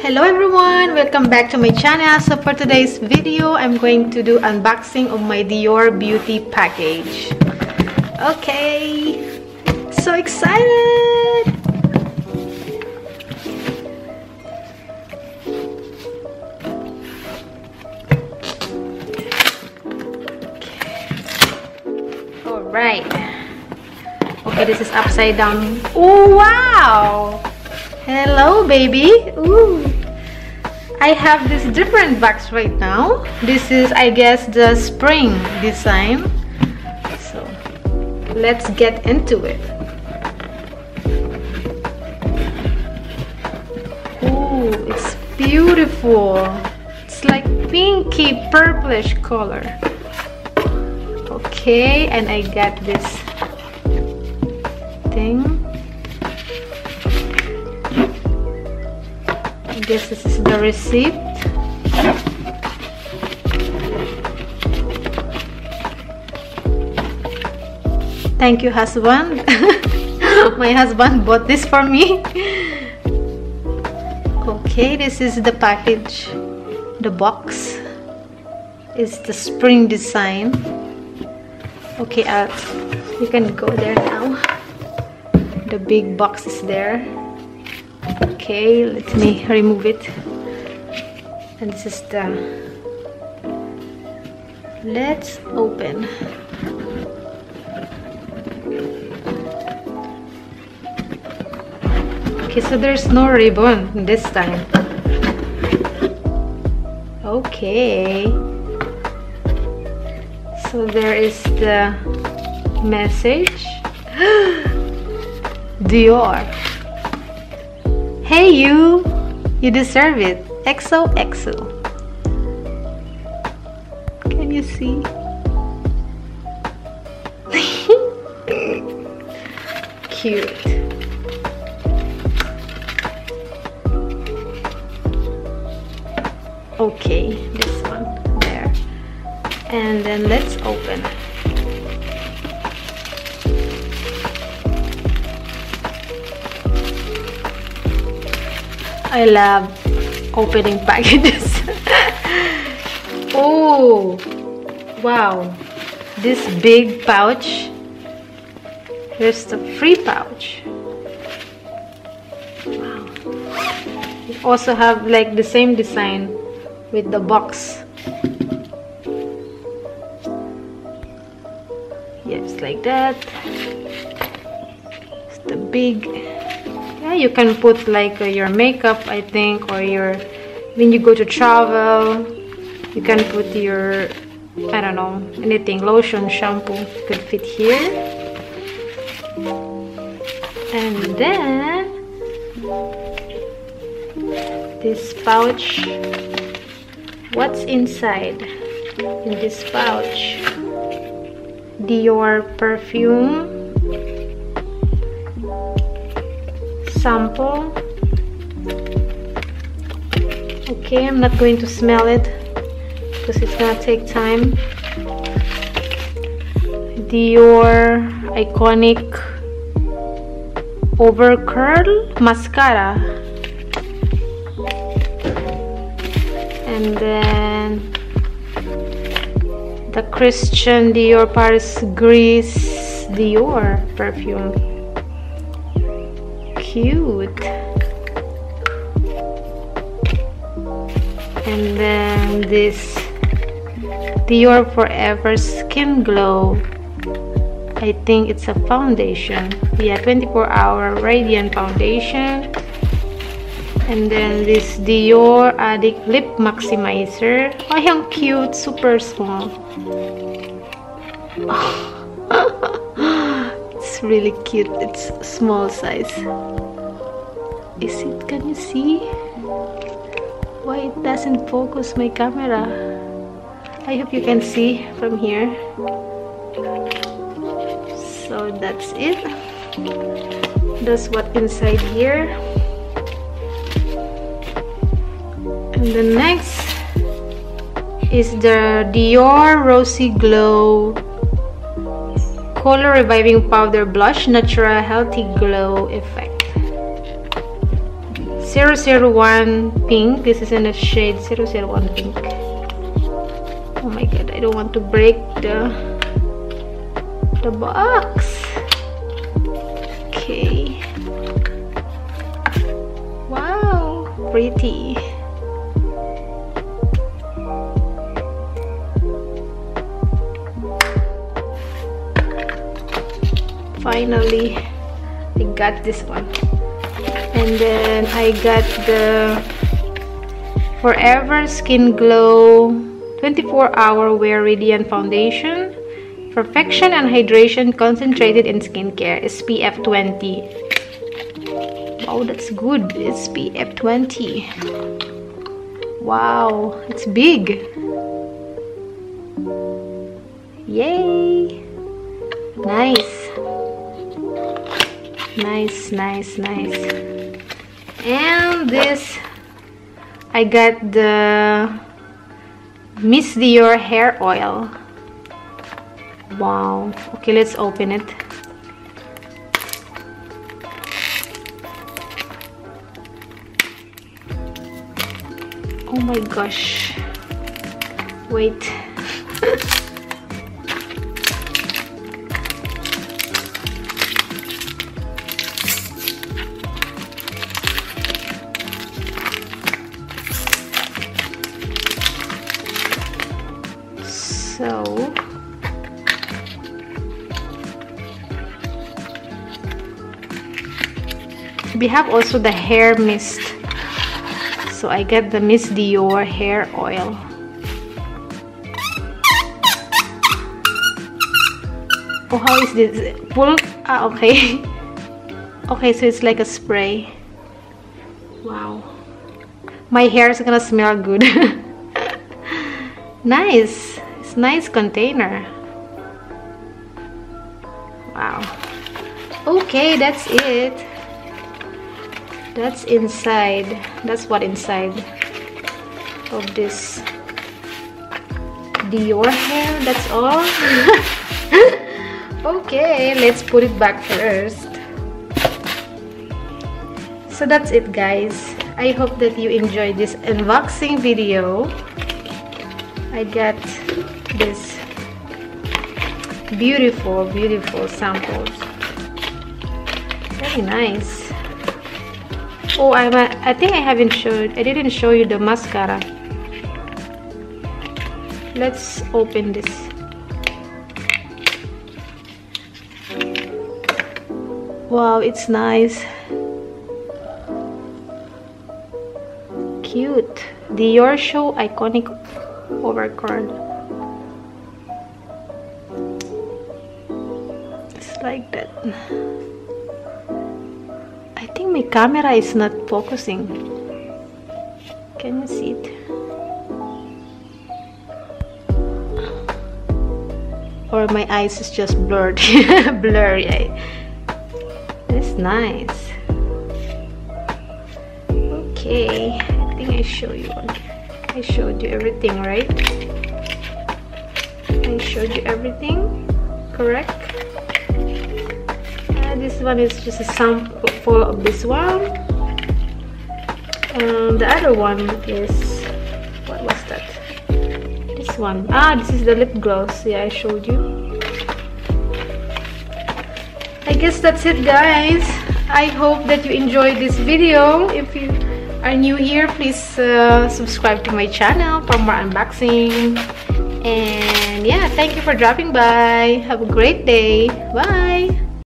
hello everyone. Welcome back to my channel. So for today's video i'm going to do unboxing of my dior beauty package. Okay. So excited. All right. Okay this is upside down. Oh wow. Hello, baby. Ooh. I have this different box right now. This is, I guess, the spring design. So, let's get into it. Ooh, it's beautiful. It's like pinky purplish color. Okay, and I got this thing guess this is the receipt. Thank you husband. My husband bought this for me. Okay this is the package. The box is the spring design. Okay I'll, you can go there now. The big box is there okay let me remove it and this is the let's open. Okay so there's no ribbon this time. Okay. So there is the message. Dior Hey you! You deserve it. EXO EXO. Can you see? Cute. Okay, this one there. And then let's open. I love opening packages. oh, wow. This big pouch. Here's the free pouch. Wow. Also have like the same design with the box. Yes, like that. It's the big yeah you can put like uh, your makeup I think or your when you go to travel you can put your I don't know anything lotion shampoo could fit here. And then this pouch what's inside in this pouch? Dior perfume sample. Okay I'm not going to smell it because it's gonna take time. Dior iconic over curl mascara. And then the Christian Dior Paris Gris Dior perfume cute. And then this Dior Forever Skin Glow. I think it's a foundation. Yeah 24 hour radiant foundation. And then this Dior Addict Lip Maximizer. Oh how cute. Super small it's really cute. It's small size. Is it can you see? Why it doesn't focus my camera? I hope you can see from here. So that's it. That's what inside here. And the next is the Dior Rosy Glow Color Reviving Powder Blush Natural Healthy Glow Effect. 001 pink. This is in the shade 001 pink. Oh my god I don't want to break the the box. Okay. Wow pretty finally I got this one. And then I got the Forever Skin Glow 24 Hour Wear Radiant Foundation. Perfection and Hydration Concentrated in Skincare. SPF 20 Wow, that's good. SPF 20 Wow, it's big. Yay! Nice nice nice nice. And this I got the Miss Dior hair oil. Wow. Okay let's open it. Oh my gosh. Wait so we have also the hair mist. So I get the Miss Dior hair oil. Oh how is this? Pull? Ah okay. Okay so it's like a spray. Wow. My hair is gonna smell good. Nice it's nice container. Wow. Okay that's it. That's inside. That's what inside of this Dior hair that's all. Okay let's put it back first. So that's it guys. I hope that you enjoyed this unboxing video. I got this beautiful beautiful samples. Very nice. Oh a, I think I haven't showed I didn't show you the mascara. Let's open this. Wow it's nice. Cute. Dior Show Iconic Like that. I think my camera is not focusing. Can you see it? Or my eyes is just blurred blurry. It's nice. Okay I think I show you I showed you everything right? I showed you everything correct this one is just a sample of this one. And the other one is what was that? This one. Ah this is the lip gloss. Yeah I showed you. I guess that's it guys. I hope that you enjoyed this video. If you are new here please uh, subscribe to my channel for more unboxing. And yeah thank you for dropping by. Have a great day. Bye